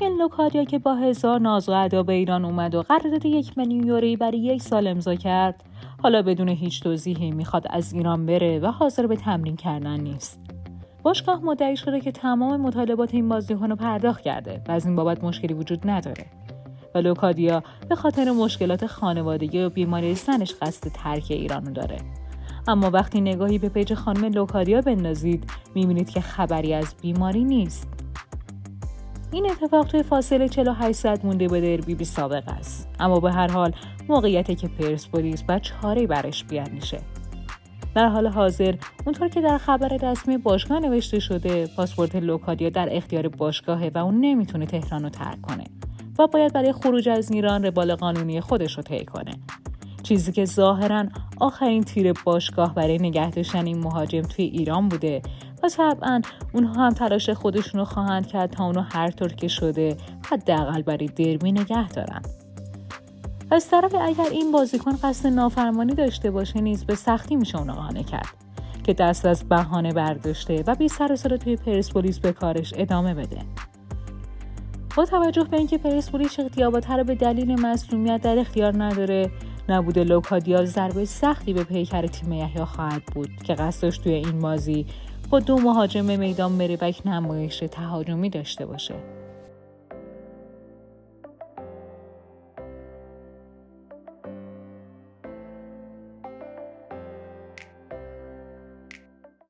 یورگن لوکادیا که با هزار ناز و ادا به ایران اومد و قرارداد یک میلیون یورویی برای یک سال امضا کرد. حالا بدون هیچ توضیحی می‌خواد از ایران بره و حاضر به تمرین کردن نیست. باشگاه مدعی شده که تمام مطالبات این بازیکن رو پرداخت کرده و از این بابت مشکلی وجود نداره. و لوکادیا به خاطر مشکلات خانوادگی و بیماری زنش قصد ترک ایران داره. اما وقتی نگاهی به پیج خانم لوکادیا بندازید می‌بینید که خبری از بیماری نیست. این اتفاق توی فاصله 48 ساعت مونده به دربی بی سابق است. اما به هر حال موقعیتی که پرسپولیس و چاره برش میشه. در حال حاضر اونطور که در خبر رسمی باشگاه نوشته شده پاسپورت لوکادیا در اختیار باشگاهه و اون نمی‌تونه تهران رو ترک کنه و باید برای خروج از ایران ربال قانونی خودش رو طی کنه. چیزی که ظاهرا آخرین تیر باشگاه برای نگه داشتن این مهاجم توی ایران بوده طبعا اونها هم تلاش خودشونو خواهند کرد تا اونو هر طور که شده حداقل برای دربی نگه دارن. از طرف اگر این بازیکن قصد نافرمانی داشته باشه نیز به سختی میشه اونو قانع کرد که دست از بهانه برداشته و بی سر سر توی پرسپولیس به کارش ادامه بده. با توجه به اینکه پرسپولیس اختیابات رو به دلیل مصومیت در اختیار نداره نبود لوکادیا ضربه سختی به پیکر تیم یحیی خواهد بود که قصدش توی این بازی با دو مهاجم میدان مریبک نمایش تهاجمی داشته باشه.